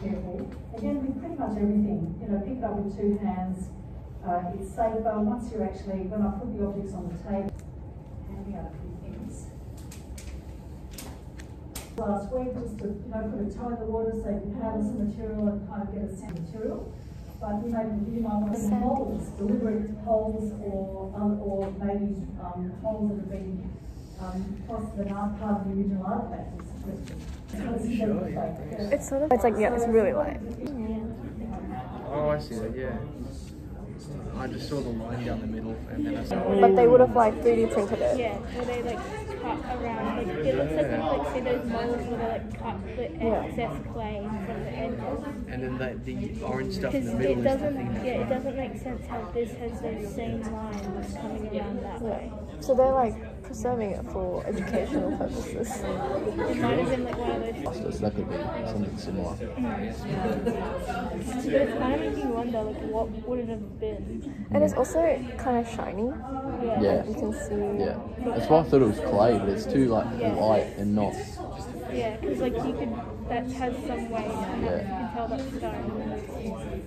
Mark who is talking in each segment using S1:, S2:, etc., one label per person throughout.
S1: careful. Again, with pretty much everything, you know, pick it up with two hands. Uh, it's safer once you're actually, when I put the objects on the table, handing out a few things. Last week, just to, you know, put a toe in the water so you can handle some material and kind of get a sense of material. But you may, you might want holes, deliberate holes or, um, or maybe um, holes that have been um, possibly not part of the original artifact. It's a question.
S2: It's sort of, it's like, yeah, it's really light.
S3: Oh, I see that, yeah. I just saw the line down the middle and then I saw.
S2: But they would have like 3D printed it.
S4: Yeah, where they like cut around. Like it looks like you like see those molds where they like cut the excess clay from the edges.
S3: And then the, the orange stuff in the middle
S4: it
S3: is
S4: doesn't,
S3: nothing.
S4: yeah, it doesn't make sense how this has those same lines coming around that way.
S2: So they're like preserving it for educational purposes.
S4: It might have been like one of those.
S5: So that could be something similar.
S4: But it's kind of making you wonder, like, what would it have been?
S2: And it's also kind of shiny.
S5: Yeah.
S2: You can see.
S5: Yeah. That's why I thought it was clay, but it's too like
S4: Yeah.
S5: light and not.
S4: Yeah, because like you could, that has some weight. and
S5: Yeah.
S4: You can tell that's stone.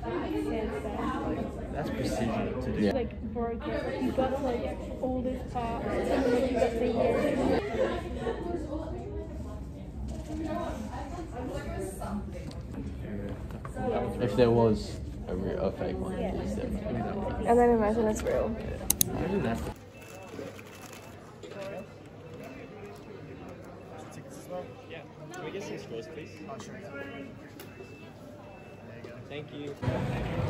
S4: Sandstone.
S3: That's precision to do.
S5: Yeah.
S4: Like broke. You got like all this part, you got the years.
S5: If there was a, re- a fake one, it's definitely.
S2: And then imagine it's real.
S3: Imagine that.
S6: Yeah. Can we get some straws, please? Oh, sure. There you go.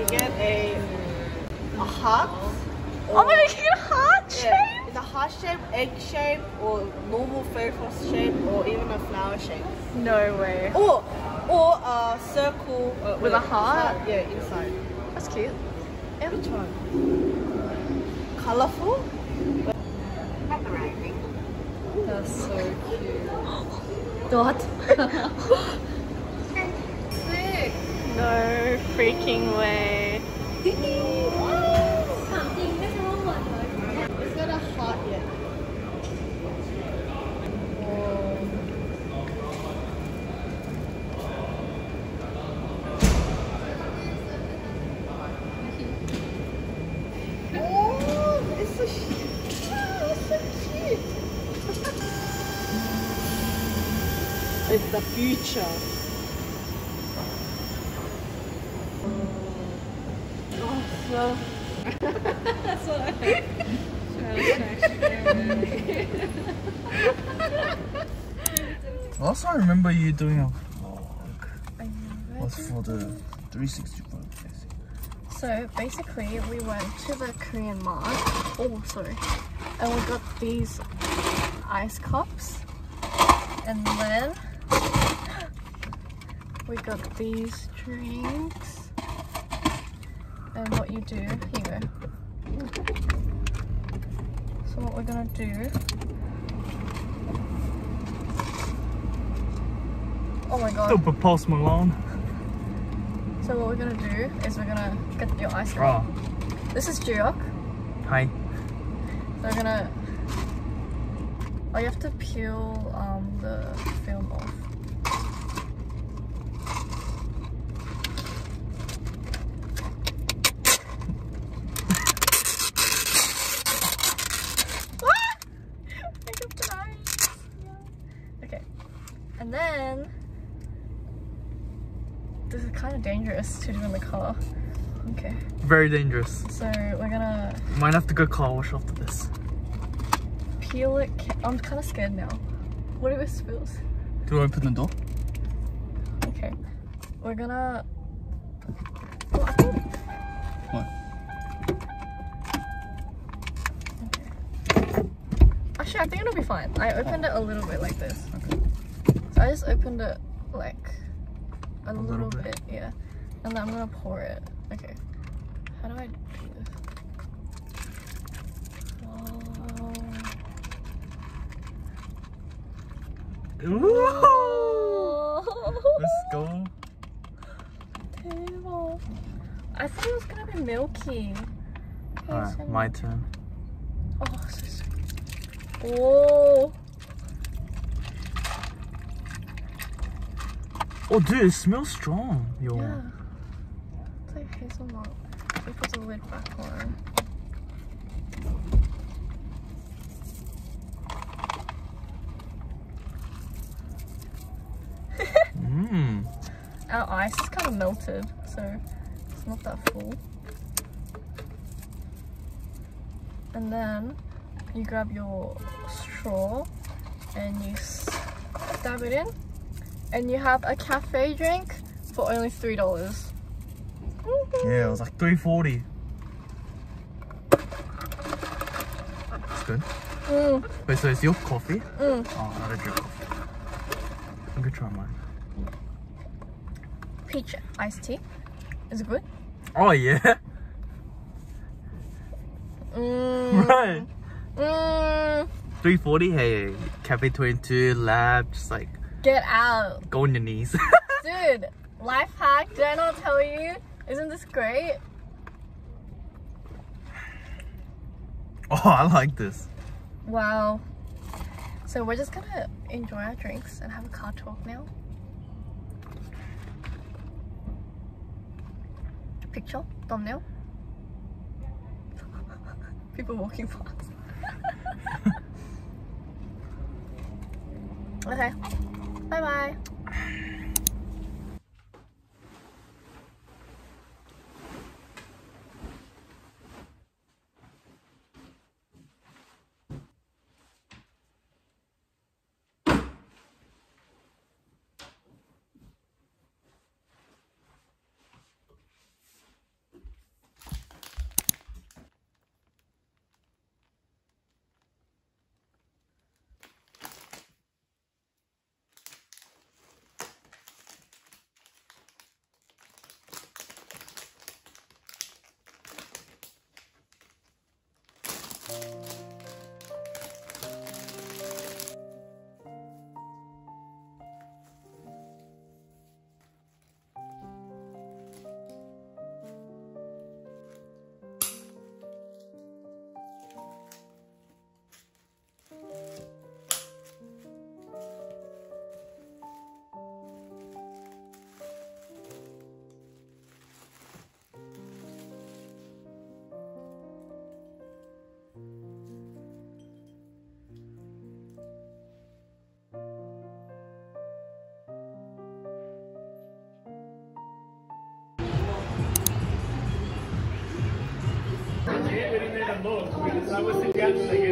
S7: Which one should we get? A a heart?
S2: Oh my god, you heart shape!
S7: Yeah, it's a heart shape, egg shape, or normal fairy floss shape, or even a flower shape.
S2: No way.
S7: Or or a circle uh,
S2: With a heart?
S7: Yeah, inside.
S2: That's cute.
S7: And Which one? Colorful?
S2: That's so cute. What? no freaking way.
S7: It's so shwow, it's so cute. It's so cute. it's.
S8: Last I remember you doing a vlog was for the 360 vlog.
S2: So basically, we went to the Korean mart. Oh, sorry. And we got these ice cups. And then we got these drinks. What you do, here. So what we're gonna do Oh my god.
S8: Super Post Malone.
S2: So what we're gonna do is we're gonna get your ice cream. This is Juyok.
S8: Hi.
S2: So we're gonna. Oh, you have to peel um, the film off. Ah! I got the ice. Yeah. Okay, and then this is kind of dangerous to do in the car. Okay.
S8: Very dangerous.
S2: So we're gonna
S8: Might have to go car wash after this.
S2: peel it. I'm kind of scared now. What if it spills?
S8: Do I open the door?
S2: Okay. We're gonna. Well, I think.
S8: What?
S2: Okay. Actually, I think it'll be fine. I opened it a little bit like this. So I just opened it like a,
S8: little
S2: little,
S8: bit.
S2: bit. yeah. And then I'm gonna pour it. Okay. How do I do this?
S8: Ooh. Let's go.
S2: 대박. I thought it was gonna be milky.
S8: Alright, my turn.
S2: Oh, so sweet. Oh.
S8: Oh, dude, it smells strong. Yo.
S2: Yeah. It's like hazelnut. We put the lid back on.
S8: Mmm.
S2: Our ice is kind of melted, so it's not that full. And then you grab your straw and you stab it in, and you have a cafe drink for only three dollars.
S8: Yeah, it was like 340. It's good.
S2: Mm,
S8: Wait, so it's your coffee?
S2: mm.
S8: Oh, I don't drink coffee. I'm gonna try mine.
S2: Peach iced tea. Is it good?
S8: Oh, yeah.
S2: Mm.
S8: right.
S2: Mm.
S8: 340, hey, Cafe 22, lab, just like
S2: Get out.
S8: go on your knees.
S2: Dude, life hack, did I not tell you? Isn't this great?
S8: oh, I like this.
S2: Wow. So we're just gonna enjoy our drinks and have a car talk now. Picture, thumbnail. People walking past. okay. 拜拜。Bye bye.
S9: Thank